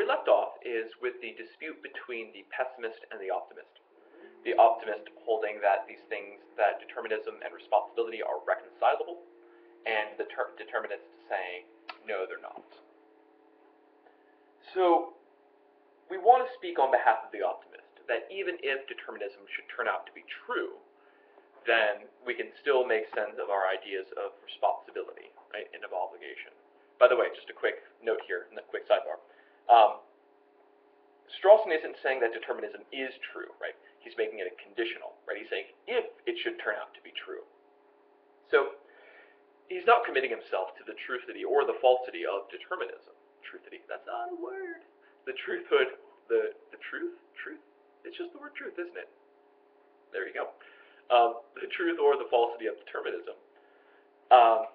we left off is with the dispute between the pessimist and the optimist. The optimist holding that these things, that determinism and responsibility are reconcilable, and the determinist saying, no, they're not. So, we want to speak on behalf of the optimist, that even if determinism should turn out to be true, then we can still make sense of our ideas of responsibility, right, and of obligation. By the way, just a quick note here, a quick sidebar. Um, Strawson isn't saying that determinism is true, right? He's making it a conditional, right? He's saying if it should turn out to be true. So he's not committing himself to the truthity or the falsity of determinism. Truthity, that's not a word. The truthhood, the, the truth, truth, it's just the word truth, isn't it? There you go. Um, the truth or the falsity of determinism. Um,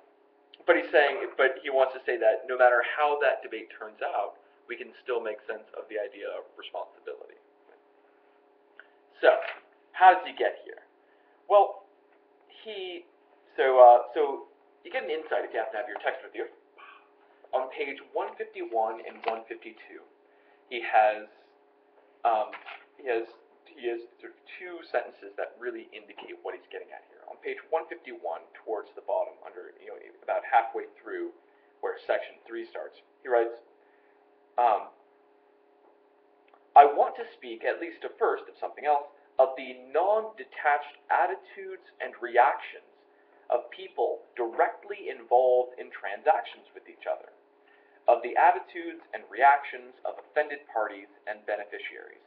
but he's saying, but he wants to say that no matter how that debate turns out, we can still make sense of the idea of responsibility. So, how does he get here? Well, he, so, uh, so you get an insight if you happen to have your text with you. On page 151 and 152, he has, um, he has, he has sort of two sentences that really indicate what he's getting at here. On page 151, towards the bottom, under, you know, about halfway through where section 3 starts, he writes, um, I want to speak, at least at first, of something else, of the non-detached attitudes and reactions of people directly involved in transactions with each other, of the attitudes and reactions of offended parties and beneficiaries,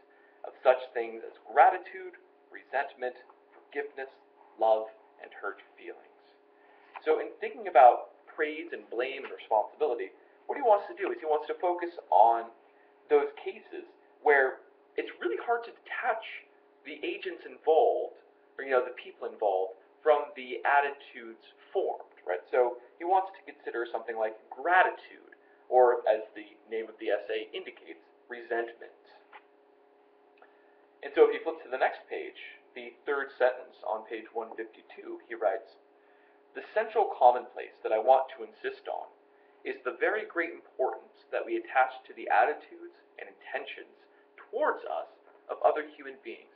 of such things as gratitude, resentment, forgiveness, love, and hurt feelings. So in thinking about praise and blame and responsibility, what he wants to do is he wants to focus on those cases where it's really hard to detach the agents involved, or you know, the people involved, from the attitudes formed, right? So he wants to consider something like gratitude, or as the name of the essay indicates, resentment. And so if you flip to the next page, the third sentence on page 152, he writes, The central commonplace that I want to insist on is the very great importance that we attach to the attitudes and intentions towards us of other human beings,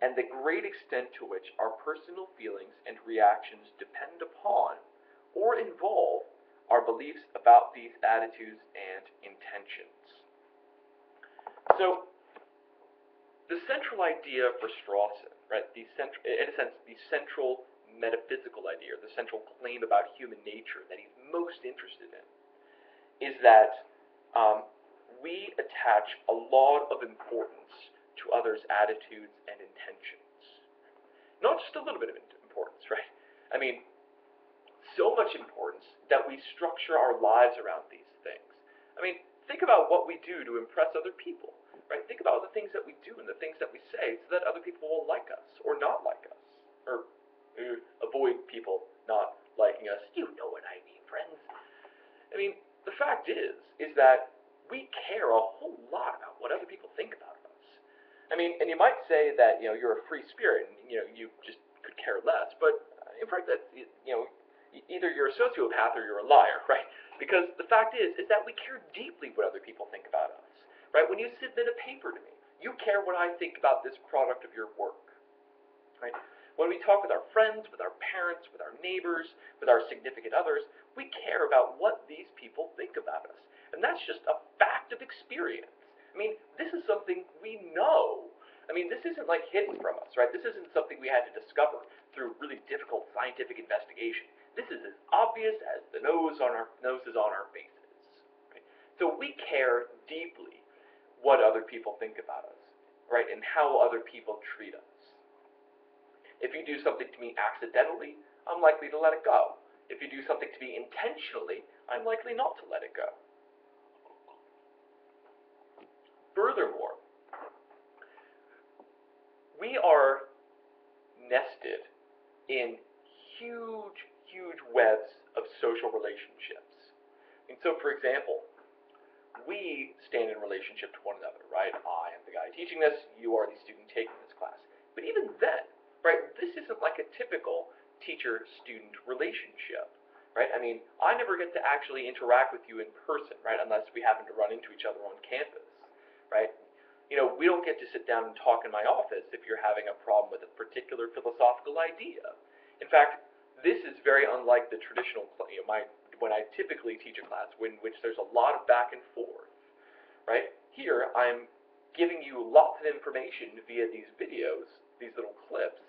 and the great extent to which our personal feelings and reactions depend upon or involve our beliefs about these attitudes and intentions. So, the central idea for Strawson, right, the central, in a sense, the central metaphysical idea, or the central claim about human nature that he's most interested in, is that um, we attach a lot of importance to others' attitudes and intentions. Not just a little bit of importance, right? I mean, so much importance that we structure our lives around these things. I mean, think about what we do to impress other people, right? Think about the things that we do and the things that we say so that other people will like us or not like us, or uh, avoid people not liking us. You know what I mean, friends. I mean, the fact is, is that we care a whole lot about what other people think about us. I mean, and you might say that, you know, you're a free spirit and, you know, you just could care less, but in fact that, you know, either you're a sociopath or you're a liar, right? Because the fact is, is that we care deeply what other people think about us, right? When you submit a paper to me, you care what I think about this product of your work, right? When we talk with our friends, with our parents, with our neighbors, with our significant others, we care about what these people think about us. And that's just a fact of experience. I mean, this is something we know. I mean, this isn't like hidden from us, right? This isn't something we had to discover through really difficult scientific investigation. This is as obvious as the nose on our noses on our faces. Right? So we care deeply what other people think about us, right? And how other people treat us. If you do something to me accidentally, I'm likely to let it go. If you do something to me intentionally, I'm likely not to let it go. Furthermore, we are nested in huge, huge webs of social relationships. And so, for example, we stand in relationship to one another, right? I am the guy teaching this, you are the student taking this class. But even then, right, this isn't like a typical teacher-student relationship. right? I mean, I never get to actually interact with you in person, right? Unless we happen to run into each other on campus, right? You know, we don't get to sit down and talk in my office if you're having a problem with a particular philosophical idea. In fact, this is very unlike the traditional, you know, my when I typically teach a class, in which there's a lot of back and forth, right? Here, I'm giving you lots of information via these videos, these little clips,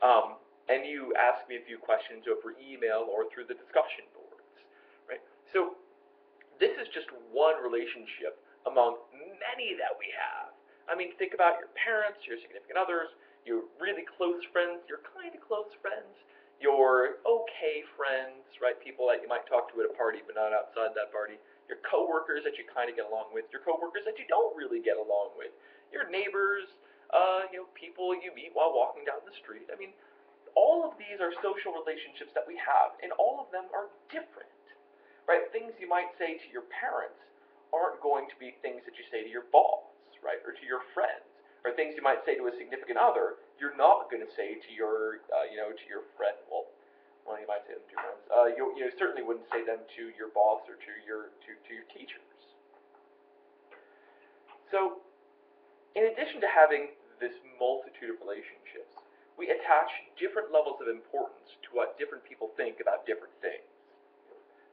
um, and you ask me a few questions over email or through the discussion boards, right? So this is just one relationship among many that we have. I mean, think about your parents, your significant others, your really close friends, your kind of close friends, your okay friends, right? People that you might talk to at a party but not outside that party, your coworkers that you kind of get along with, your coworkers that you don't really get along with, your neighbors, uh, you know, people you meet while walking down the street. I mean, all of these are social relationships that we have, and all of them are different, right? Things you might say to your parents aren't going to be things that you say to your boss, right, or to your friends or things you might say to a significant other, you're not going to say to your, uh, you know, to your friend. Well, well, you might say them to your friends. Uh, you, you certainly wouldn't say them to your boss or to your to, to your teachers. So, in addition to having this multitude of relationships, we attach different levels of importance to what different people think about different things.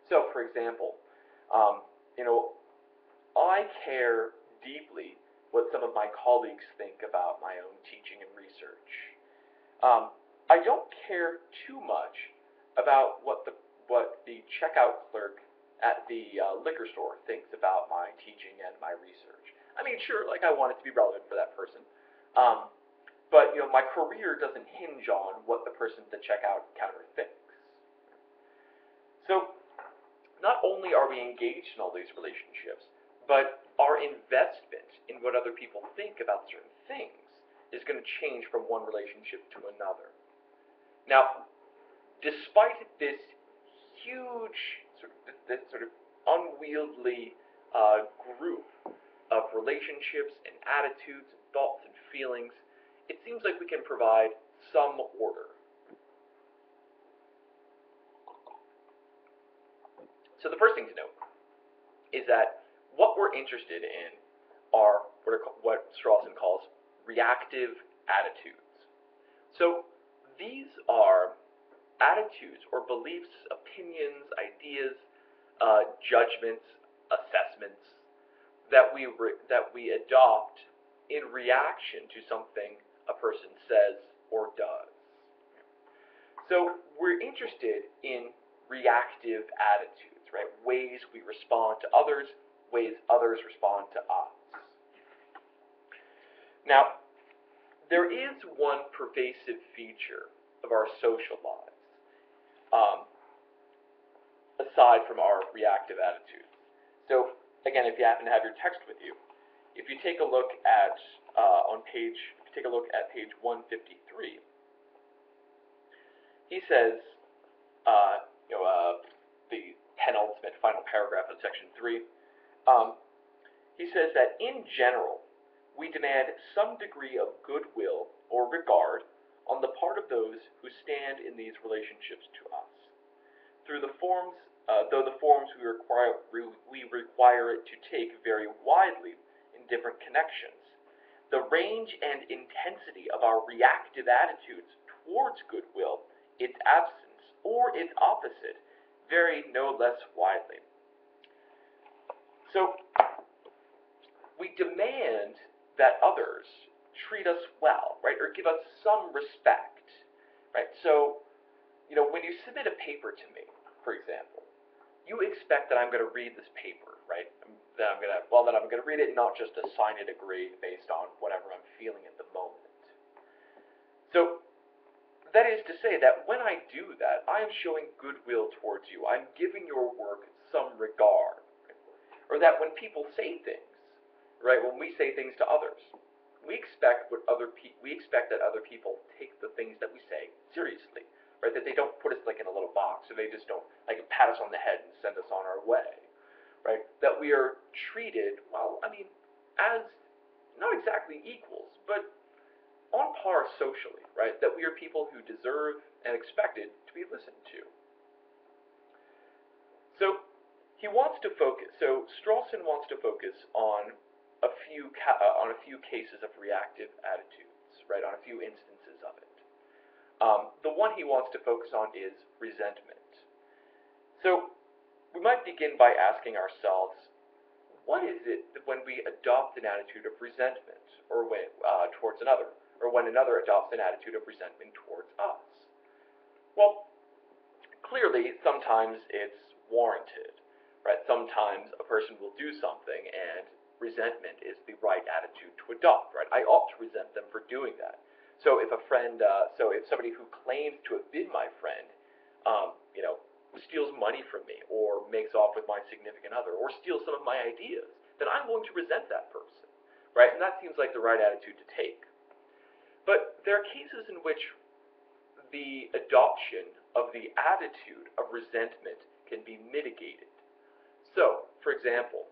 So, for example, um, you know, I care deeply what some of my colleagues think about my own teaching and research. Um, I don't care too much about what the what the checkout clerk at the uh, liquor store thinks about my teaching and my research. I mean, sure, like I want it to be relevant for that person, um, but you know, my career doesn't hinge on what the person at the checkout counter thinks. So, not only are we engaged in all these relationships, but our investment in what other people think about certain things is going to change from one relationship to another. Now, despite this huge, sort of, this sort of unwieldy uh, group of relationships and attitudes and thoughts and feelings, it seems like we can provide some order. So the first thing to note is that what we're interested in are what, are, what Strawson calls reactive attitudes. So these are attitudes or beliefs, opinions, ideas, uh, judgments, assessments that we that we adopt in reaction to something a person says or does. So we're interested in reactive attitudes, right? Ways we respond to others, ways others respond to us. Now, there is one pervasive feature of our social lives, um, aside from our reactive attitudes. So, again, if you happen to have your text with you, if you take a look at uh, on page, take a look at page 153, he says, uh, you know, uh, the penultimate final paragraph of section three. Um, he says that in general, we demand some degree of goodwill or regard on the part of those who stand in these relationships to us. Through the forms, uh, though the forms we require, we require it to take vary widely different connections, the range and intensity of our reactive attitudes towards goodwill, its absence, or its opposite, vary no less widely. So we demand that others treat us well, right, or give us some respect, right? So, you know, when you submit a paper to me, for example, you expect that I'm going to read this paper, right? That I'm going to, well, that I'm going to read it, not just assign it a grade based on whatever I'm feeling at the moment. So, that is to say that when I do that, I am showing goodwill towards you. I'm giving your work some regard or that when people say things, right, when we say things to others, we expect what other pe- we expect that other people take the things that we say seriously, right? That they don't put us like in a little box, or they just don't like pat us on the head and send us on our way, right? That we are treated, well, I mean, as not exactly equals, but on par socially, right? That we are people who deserve and expected to be listened to. So he wants to focus. So Strawson wants to focus on a few ca- uh, on a few cases of reactive attitudes, right? On a few instances of it. Um, the one he wants to focus on is resentment. So we might begin by asking ourselves, what is it that when we adopt an attitude of resentment, or when uh, towards another, or when another adopts an attitude of resentment towards us? Well, clearly, sometimes it's warranted, right? Sometimes a person will do something and resentment is the right attitude to adopt, right? I ought to resent them for doing that. So if a friend, uh, so if somebody who claims to have been my friend, um, you know, steals money from me or makes off with my significant other or steals some of my ideas, then I'm going to resent that person, right? And that seems like the right attitude to take. But there are cases in which the adoption of the attitude of resentment can be mitigated. So, for example,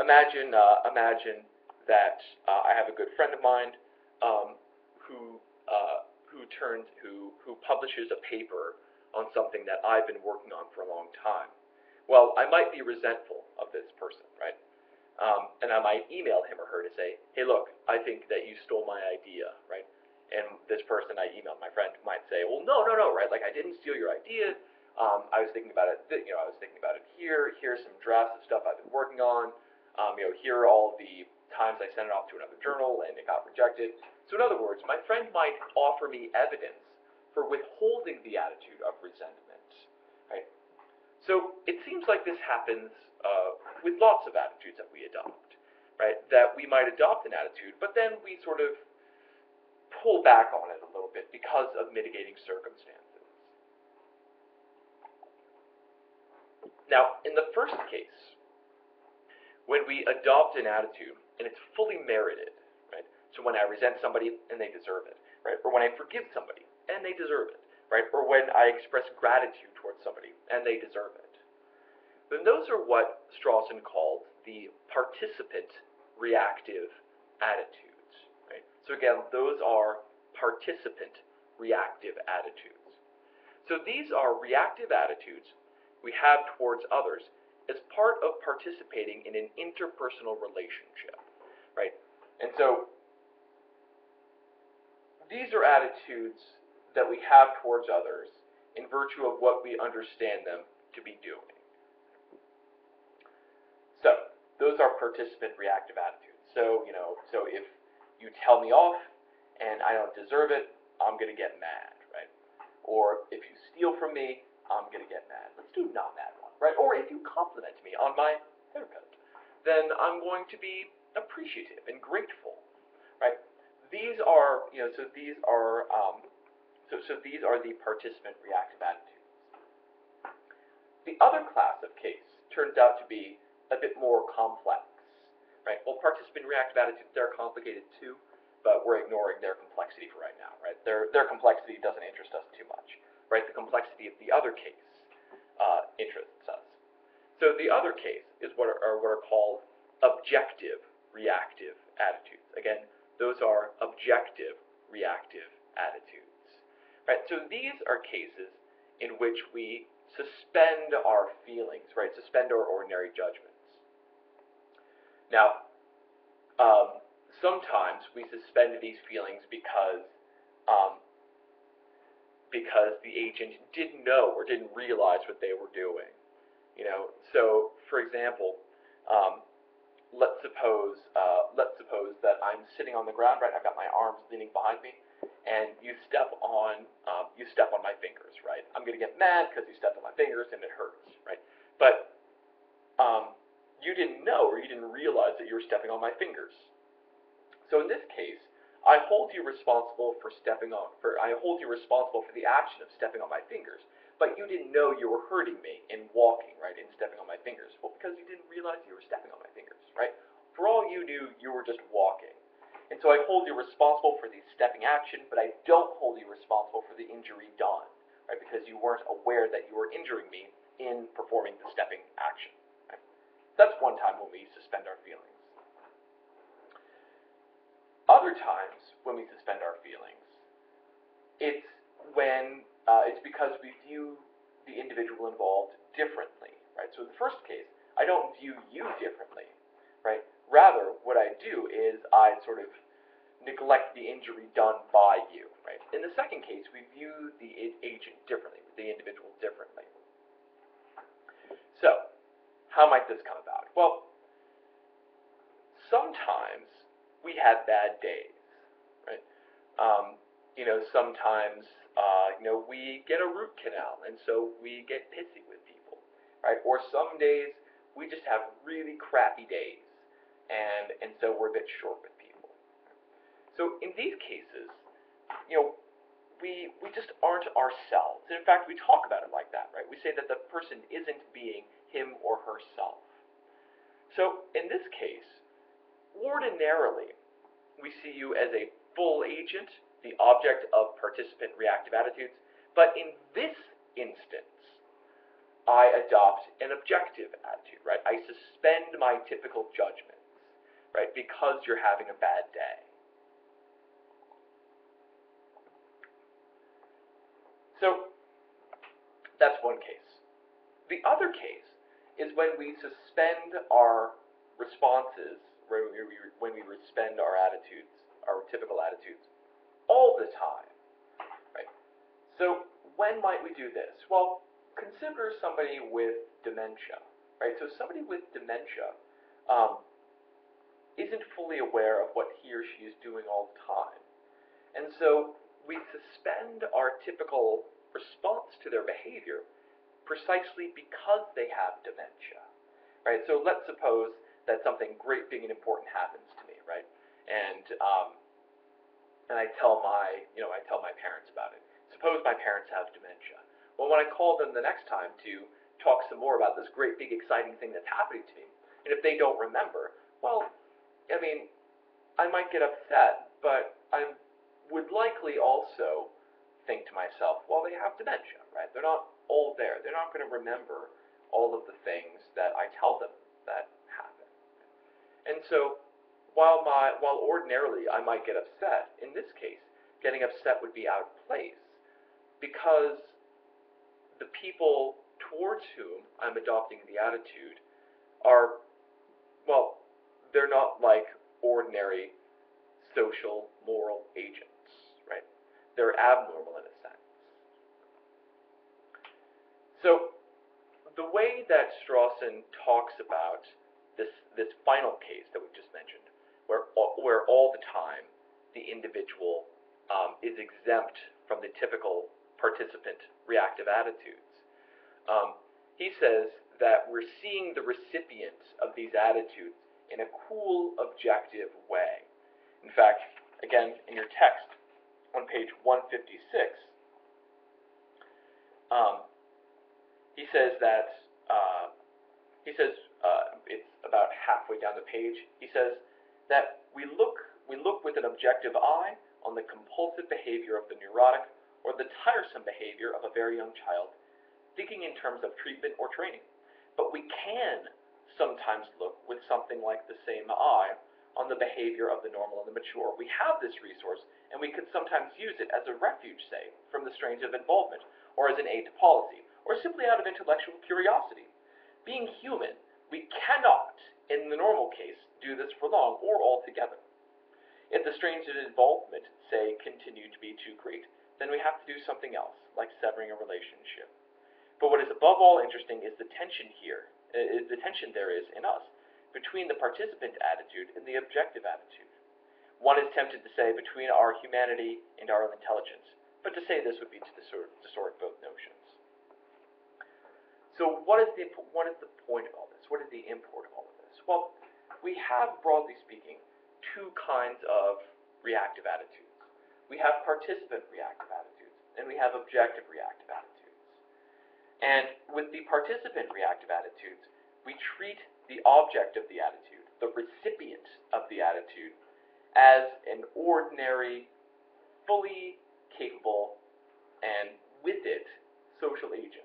imagine uh, imagine that uh, I have a good friend of mine um, who uh, who turns who who publishes a paper on something that I've been working on for a long time. Well, I might be resentful of this person, right? Um, and I might email him or her to say, hey, look, I think that you stole my idea, right? And this person I emailed, my friend, might say, well, no, no, no, right? Like I didn't steal your idea. Um, I was thinking about it, th- you know, I was thinking about it here. Here's some drafts of stuff I've been working on. Um, you know, here are all the times I sent it off to another journal and it got rejected. So in other words, my friend might offer me evidence for withholding the attitude of resentment. Right? So it seems like this happens uh, with lots of attitudes that we adopt. Right? That we might adopt an attitude, but then we sort of pull back on it a little bit because of mitigating circumstances. Now, in the first case, when we adopt an attitude and it's fully merited? So when I resent somebody and they deserve it, right? Or when I forgive somebody and they deserve it, right? Or when I express gratitude towards somebody and they deserve it. Then those are what Strawson called the participant reactive attitudes, right? So again, those are participant reactive attitudes. So these are reactive attitudes we have towards others as part of participating in an interpersonal relationship, right? And so these are attitudes that we have towards others in virtue of what we understand them to be doing. So those are participant reactive attitudes. So, you know, so if you tell me off and I don't deserve it, I'm going to get mad, right? Or if you steal from me, I'm going to get mad. Let's do not mad one, right? Or if you compliment me on my haircut, then I'm going to be appreciative and grateful, right? These are, you know, so these are, um, so, so these are the participant reactive attitudes. The other class of case turns out to be a bit more complex, right? Well, participant reactive attitudes, they're complicated too, but we're ignoring their complexity for right now, right? Their, their complexity doesn't interest us too much, right? The complexity of the other case uh, interests us. So the other case is what are, are what are called objective reactive attitudes. Again, those are objective reactive attitudes. Right? So these are cases in which we suspend our feelings, right? Suspend our ordinary judgments. Now, um, sometimes we suspend these feelings because um, because the agent didn't know or didn't realize what they were doing. You know, so for example, um, let's suppose uh, let's suppose that I'm sitting on the ground, right? I've got my arms leaning behind me, and you step on um, you step on my fingers, right? I'm gonna get mad because you stepped on my fingers and it hurts, right? But um, you didn't know or you didn't realize that you were stepping on my fingers. So in this case, I hold you responsible for stepping on for I hold you responsible for the action of stepping on my fingers. But you didn't know you were hurting me in walking, right, in stepping on my fingers. Well, because you didn't realize you were stepping on my fingers, right? For all you knew, you were just walking. And so I hold you responsible for the stepping action, but I don't hold you responsible for the injury done, right? Because you weren't aware that you were injuring me in performing the stepping action. Right? That's one time when we suspend our feelings. Other times when we suspend our feelings, it's when uh, it's because we view the individual involved differently, right? So in the first case, I don't view you differently, right? Rather, what I do is I sort of neglect the injury done by you, right? In the second case, we view the agent differently, the individual differently. So, how might this come about? Well, sometimes we have bad days, right? Um, you know, sometimes, uh, you know, we get a root canal, and so we get pissy with people, right? Or some days we just have really crappy days, and and so we're a bit short with people. So in these cases, you know, we we just aren't ourselves. And in fact, we talk about it like that, right? We say that the person isn't being him or herself. So in this case, ordinarily, we see you as a full agent, the object of participant reactive attitudes, but in this instance, I adopt an objective attitude, right? I suspend my typical judgments, right? Because you're having a bad day. So that's one case. The other case is when we suspend our responses, when we, when we suspend our attitudes, our typical attitudes, all the time. Right? So when might we do this? Well, consider somebody with dementia. Right? So somebody with dementia um, isn't fully aware of what he or she is doing all the time. And so we suspend our typical response to their behavior precisely because they have dementia, right? So let's suppose that something great, big, and important happens to me, right? And um, and I tell my, you know, I tell my parents about it. Suppose my parents have dementia. Well, when I call them the next time to talk some more about this great, big, exciting thing that's happening to me, and if they don't remember, well, I mean, I might get upset, but I would likely also think to myself, well, they have dementia, right? They're not all there. They're not going to remember all of the things that I tell them that happen. And so, while my while ordinarily I might get upset, in this case, getting upset would be out of place because the people towards whom I'm adopting the attitude are well, they're not like ordinary social moral agents, right? They're abnormal in a sense. So the way that Strawson talks about this this final case that we just mentioned, where where all the time the individual um, is exempt from the typical participant reactive attitudes, um, he says that we're seeing the recipients of these attitudes in a cool, objective way. In fact, again, in your text on page 156, um, he says that uh, he says uh, it's about halfway down the page. He says that we look we look with an objective eye on the compulsive behavior of the neurotic or the tiresome behavior of a very young child, thinking in terms of treatment or training. But we can sometimes look with something like the same eye on the behavior of the normal and the mature. We have this resource, and we could sometimes use it as a refuge, say, from the strains of involvement, or as an aid to policy, or simply out of intellectual curiosity. Being human, we cannot, in the normal case, do this for long or altogether. If the strains involvement, say, continue to be too great, then we have to do something else, like severing a relationship. But what is above all interesting is the tension here, uh, the tension there is in us between the participant attitude and the objective attitude. One is tempted to say between our humanity and our intelligence, but to say this would be to distort, distort both notions. So what is the what is the point of all this? What is the import of all this? Well, we have, broadly speaking, two kinds of reactive attitudes. We have participant reactive attitudes, and we have objective reactive attitudes. And with the participant reactive attitudes, we treat the object of the attitude, the recipient of the attitude, as an ordinary, fully capable, and with it, social agent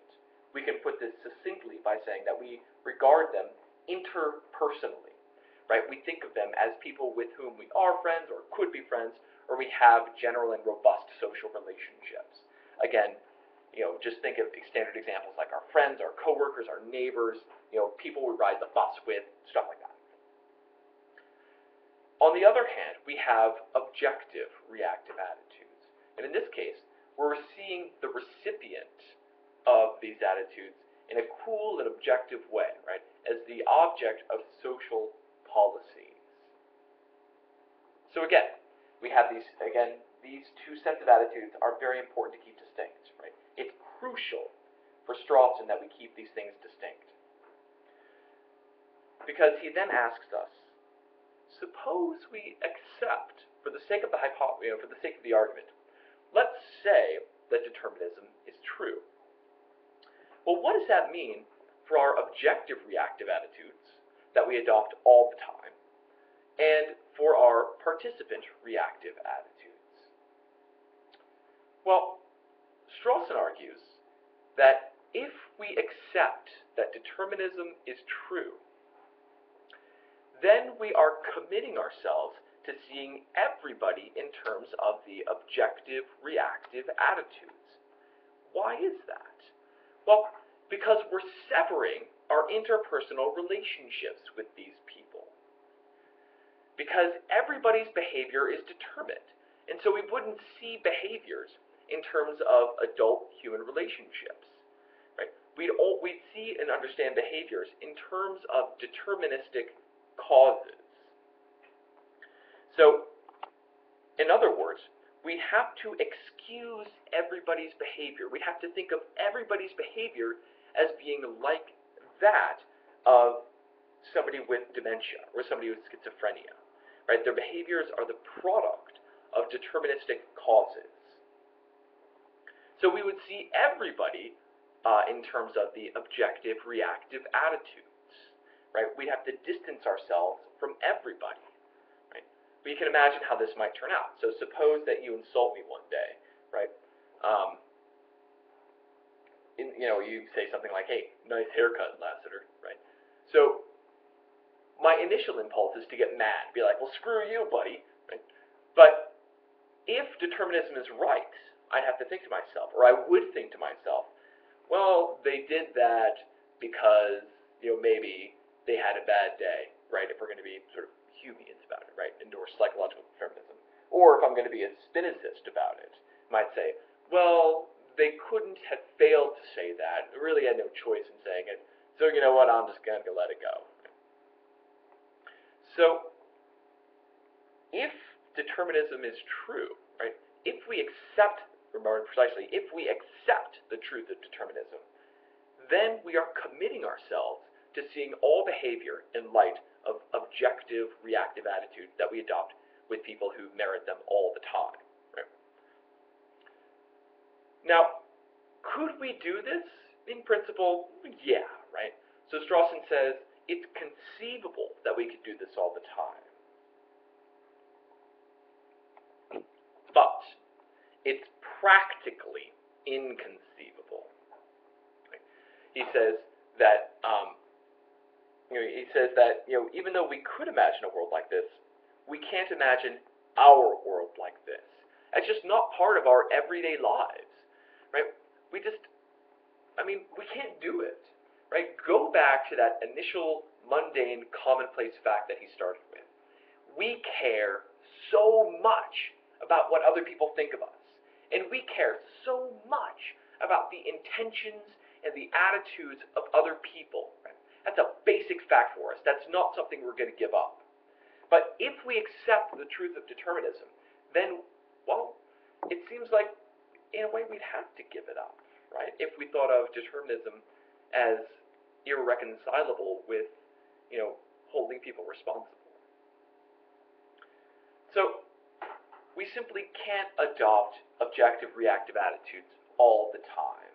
we can put this succinctly by saying that we regard them interpersonally, right? We think of them as people with whom we are friends or could be friends, or we have general and robust social relationships. Again, you know, just think of standard examples like our friends, our coworkers, our neighbors, you know, people we ride the bus with, stuff like that. On the other hand, we have objective reactive attitudes. And in this case, we're seeing the recipient of these attitudes in a cool and objective way, right, as the object of social policies. So again, we have these, again, these two sets of attitudes are very important to keep distinct, right? It's crucial for Strawson that we keep these things distinct. Because he then asks us, suppose we accept, for the sake of the hypo, you know, for the sake of the argument, let's say that determinism is true. Well, what does that mean for our objective reactive attitudes that we adopt all the time, and for our participant reactive attitudes? Well, Strawson argues that if we accept that determinism is true, then we are committing ourselves to seeing everybody in terms of the objective reactive attitudes. Why is that? Well, because we're severing our interpersonal relationships with these people. Because everybody's behavior is determined, and so we wouldn't see behaviors in terms of adult human relationships. Right? We'd, all, we'd see and understand behaviors in terms of deterministic causes. So, in other words, we have to excuse everybody's behavior. We have to think of everybody's behavior as being like that of somebody with dementia or somebody with schizophrenia. Right? Their behaviors are the product of deterministic causes. So we would see everybody uh, in terms of the objective reactive attitudes. Right? We have to distance ourselves from everybody. Right? But you can imagine how this might turn out. So suppose that you insult me one day, right? Um, in, you know, you say something like, "Hey, nice haircut, Lassiter," right? So my initial impulse is to get mad, be like, "Well, screw you, buddy," right? But if determinism is right, I'd have to think to myself, or I would think to myself, well, they did that because you know maybe they had a bad day, right? If we're going to be sort of Humeans about it, right? Endorse psychological determinism. Or if I'm going to be a Spinozist about it, I might say, well, they couldn't have failed to say that. They really had no choice in saying it. So you know what? I'm just going to let it go. So if determinism is true, right? If we accept, more precisely, if we accept the truth of determinism, then we are committing ourselves to seeing all behavior in light of objective reactive attitudes that we adopt with people who merit them all the time. Now, could we do this? In principle, yeah, right? So Strawson says it's conceivable that we could do this all the time. But it's practically inconceivable. He says that um, you know, he says that you know even though we could imagine a world like this, we can't imagine our world like this. It's just not part of our everyday lives right? We just, I mean, we can't do it, right? Go back to that initial mundane, commonplace fact that he started with. We care so much about what other people think of us, and we care so much about the intentions and the attitudes of other people. Right? That's a basic fact for us. That's not something we're going to give up. But if we accept the truth of determinism, then, well, it seems like in a way, we'd have to give it up, right? If we thought of determinism as irreconcilable with, you know, holding people responsible. So, we simply can't adopt objective reactive attitudes all the time,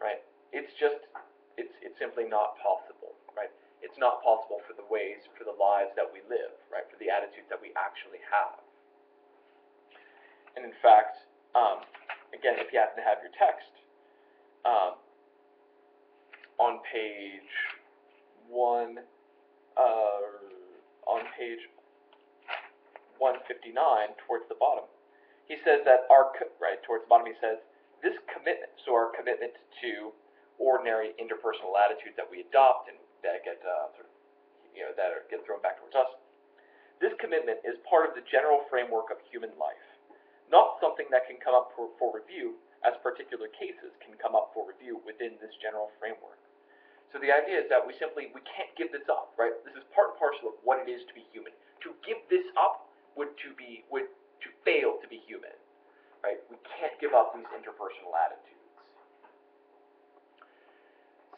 right? It's just, it's, it's simply not possible, right? It's not possible for the ways, for the lives that we live, right? For the attitudes that we actually have. And in fact, um, again, if you happen to have your text, um, on page one, uh, on page 159, towards the bottom, he says that our, right, towards the bottom he says this commitment, so our commitment to ordinary interpersonal attitudes that we adopt and that get uh, sort of, you know, that are, get thrown back towards us, this commitment is part of the general framework of human life, not something that can come up for, for review as particular cases can come up for review within this general framework. So the idea is that we simply, we can't give this up, right? This is part and parcel of what it is to be human. To give this up would to be, would to fail to be human, right? We can't give up these interpersonal attitudes.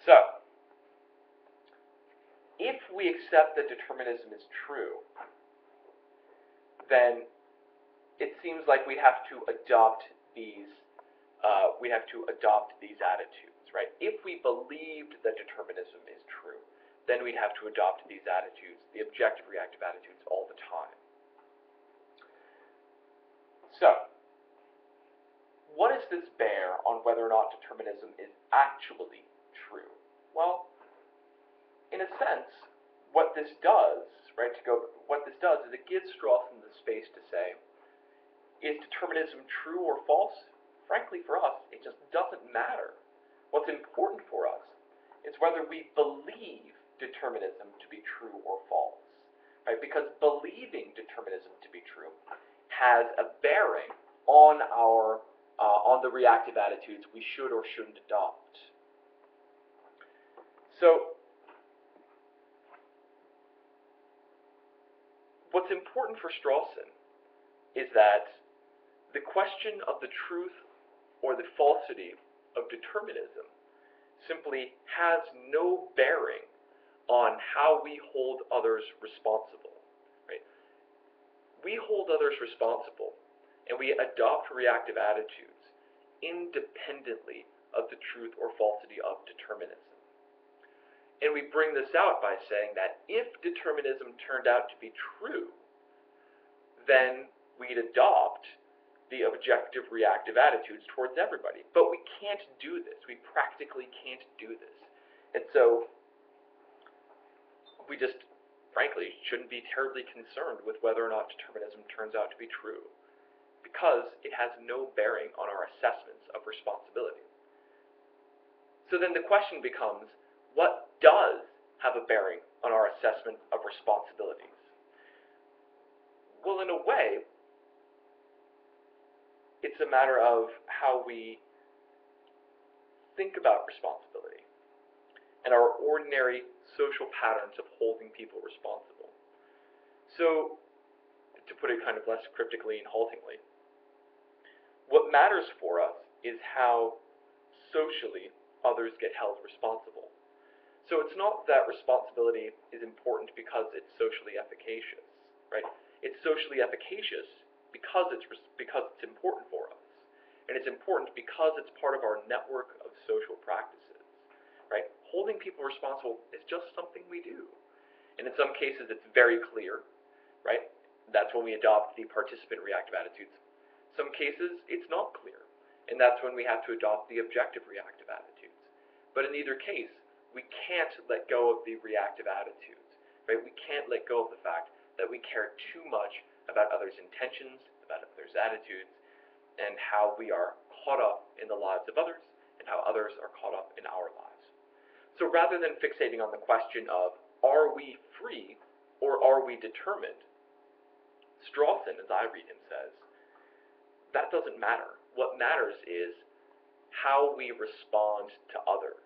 So, if we accept that determinism is true, then it seems like we have to adopt these uh, we have to adopt these attitudes, right? If we believed that determinism is true, then we'd have to adopt these attitudes, the objective reactive attitudes, all the time. So, what does this bear on whether or not determinism is actually true? Well, in a sense, what this does, right, to go, what this does is it gives Strawson the space to say, is determinism true or false? Frankly, for us, it just doesn't matter. What's important for us is whether we believe determinism to be true or false, right? Because believing determinism to be true has a bearing on our uh, on the reactive attitudes we should or shouldn't adopt. So, what's important for Strawson is that the question of the truth or the falsity of determinism simply has no bearing on how we hold others responsible. Right? We hold others responsible and we adopt reactive attitudes independently of the truth or falsity of determinism. And we bring this out by saying that if determinism turned out to be true, then we'd adopt the objective reactive attitudes towards everybody. But we can't do this. We practically can't do this. And so we just, frankly, shouldn't be terribly concerned with whether or not determinism turns out to be true because it has no bearing on our assessments of responsibility. So then the question becomes, what does have a bearing on our assessment of responsibilities? Well, in a way, it's a matter of how we think about responsibility and our ordinary social patterns of holding people responsible. So, to put it kind of less cryptically and haltingly, what matters for us is how socially others get held responsible. So it's not that responsibility is important because it's socially efficacious, right? It's socially efficacious because it's because it's important for us, and it's important because it's part of our network of social practices, right? Holding people responsible is just something we do, and in some cases it's very clear, right? That's when we adopt the participant reactive attitudes some cases, it's not clear, and that's when we have to adopt the objective reactive attitudes. But in either case, we can't let go of the reactive attitudes, right? We can't let go of the fact that we care too much about others' intentions, about others' attitudes, and how we are caught up in the lives of others, and how others are caught up in our lives. So rather than fixating on the question of, are we free or are we determined, Strawson, as I read him, says, that doesn't matter. What matters is how we respond to others,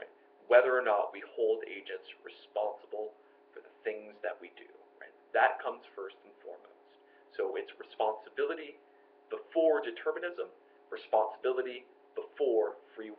right? Whether or not we hold agents responsible for the things that we do, right? That comes first and. So it's responsibility before determinism, responsibility before free